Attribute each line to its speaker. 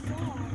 Speaker 1: far.